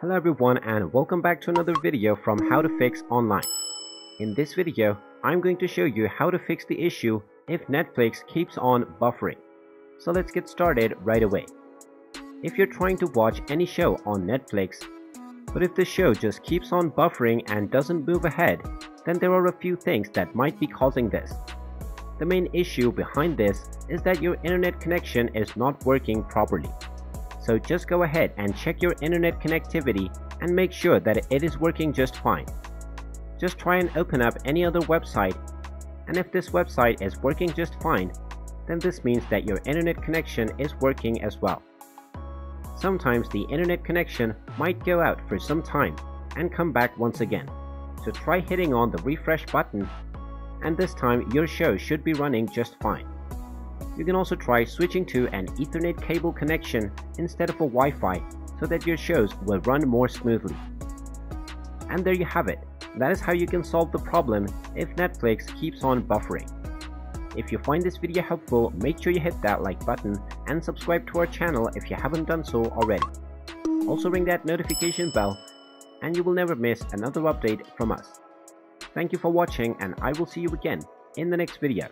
Hello everyone and welcome back to another video from How to Fix Online. In this video, I'm going to show you how to fix the issue if Netflix keeps on buffering. So let's get started right away. If you're trying to watch any show on Netflix, but if the show just keeps on buffering and doesn't move ahead, then there are a few things that might be causing this. The main issue behind this is that your internet connection is not working properly. So just go ahead and check your internet connectivity and make sure that it is working just fine. Just try and open up any other website and if this website is working just fine, then this means that your internet connection is working as well. Sometimes the internet connection might go out for some time and come back once again. So try hitting on the refresh button and this time your show should be running just fine. You can also try switching to an Ethernet cable connection instead of a Wi-Fi so that your shows will run more smoothly. And there you have it. That is how you can solve the problem if Netflix keeps on buffering. If you find this video helpful, make sure you hit that like button and subscribe to our channel if you haven't done so already. Also ring that notification bell and you will never miss another update from us. Thank you for watching and I will see you again in the next video.